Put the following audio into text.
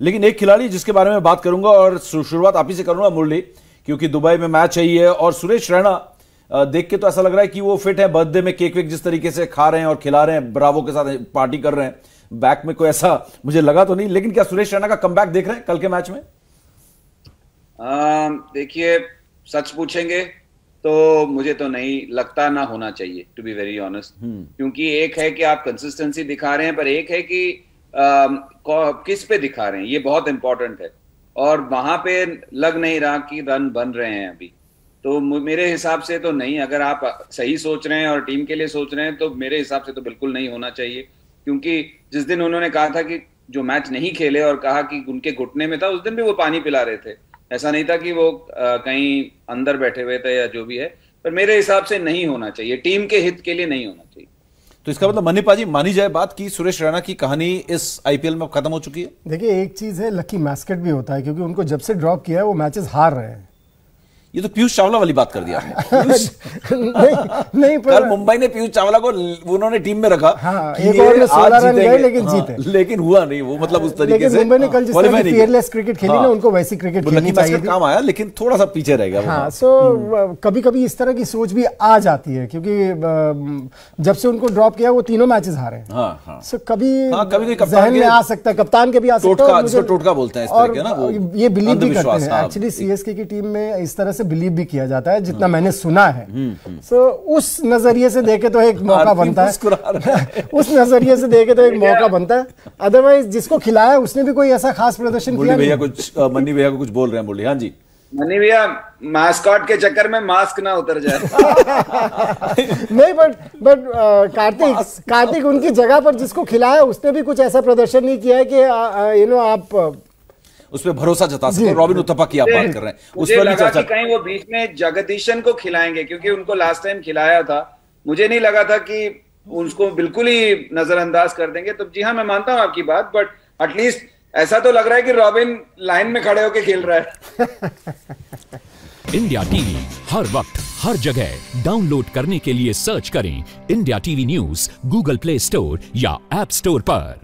लेकिन एक खिलाड़ी जिसके बारे में बात करूँगा और शुरुआत आप ही से करूँगा मुरली क्योंकि दुबई में मैच है ही है और सुरेश रैना देख के तो ऐसा लग रहा है कि वो फिट है बर्थडे में केक वेक जिस तरीके से खा रहे हैं और खिला रहे हैं ब्रावो के साथ पार्टी कर रहे हैं। बैक में कोई ऐसा मुझे लगा तो नहीं लेकिन क्या सुरेश रैना का कम देख रहे हैं कल के मैच में? देखिए सच पूछेंगे तो मुझे तो नहीं लगता ना होना चाहिए टू बी वेरी ऑनेस्ट क्योंकि एक है कि आप कंसिस्टेंसी दिखा रहे हैं पर एक है कि किस पे दिखा रहे हैं? ये बहुत इंपॉर्टेंट है। और वहाँ पे लग नहीं रहा कि रन बन रहे हैं अभी। तो मेरे हिसाब से तो नहीं। अगर आप सही सोच रहे हैं और टीम के लिए सोच रहे हैं तो मेरे हिसाब से तो बिल्कुल नहीं होना चाहिए। क्योंकि जिस दिन उन्होंने कहा था कि जो मैच नहीं खेले और कहा कि उनके घुटने में था, उस दिन भी वो पानी पिला रहे थे। ऐसा नहीं था कि वो कहीं अंदर बैठे हुए थे या जो भी है। पर मेरे हिसाब से नहीं होना चाहिए। टीम के हित के लिए नहीं होना चाहिए। तो इसका मतलब मनीपा जी मानी जाए बात कि सुरेश रैना की कहानी इस आईपीएल में खत्म हो चुकी है? देखिए, एक चीज़ है लकी मैस्केट भी होता है, क्योंकि उनको जब से ड्रॉप किया है, वो मैचेस हार रहे हैं। ये तो पीयूष चावला वाली बात कर दिया नहीं नहीं पर कल मुंबई ने पीयूष चावला को उन्होंने टीम में रखा हाँ, एक और में सोलह रन गए लेकिन हाँ, लेकिन हुआ नहीं वो मतलब उस तरीके से मुंबई ने कल जिस तरह फियरलेस क्रिकेट खेली ना हाँ। उनको वैसी क्रिकेट खेलनी चाहिए। काम आया लेकिन थोड़ा सा पीछे रह गया हाँ सो कभी कभी इस तरह की सोच भी आ जाती है क्योंकि जब से उनको ड्रॉप किया वो तीनों मैचेस हारे। सो कभी जहन में आ सकता है कप्तान के भी आ सकता है टोटका बोलते हैं ये बिलीव भी करते हैं। एक्चुअली सीएसके की टीम में इस तरह से बिलीव भी किया जाता है जितना मैंने सुना है। सो हम्म, हम्म। so, उस नज़रिए से देखे तो एक मौका बनता है। उस नज़रिए से देखे तो एक मौका बनता है। अदरवाइज़ जिसको खिलाया उसने भी कोई ऐसा खास प्रदर्शन किया भैया कुछ मन्नी भैया को कुछ बोल रहे हैं बोलिए हाँ जी। मनी भैया मास्कॉट के चक्कर में मास्क ना उतर जाए। नहीं बट बट कार्तिक कार्तिक उनकी जगह पर जिसको खिलाया उसने भी कुछ ऐसा प्रदर्शन नहीं किया है कि यू नो आप उस पर भरोसा जता सके। रॉबिन उतपा की आप बात कर रहे हैं। उस पर भी चर्चा कहीं वो बीच में जगदीशन को खिलाएँगे क्योंकि उनको लास्ट टाइम खिलाया था। मुझे नहीं लगा था कि उसको बिल्कुल ही नजरअंदाज कर देंगे। तो जी हाँ मैं मानता हूँ आपकी बात बट एटलीस्ट ऐसा तो लग रहा है कि रॉबिन लाइन में खड़े होकर खेल रहा है। इंडिया टीवी हर वक्त हर जगह। डाउनलोड करने के लिए सर्च करें India TV news Google Play Store या एप स्टोर पर।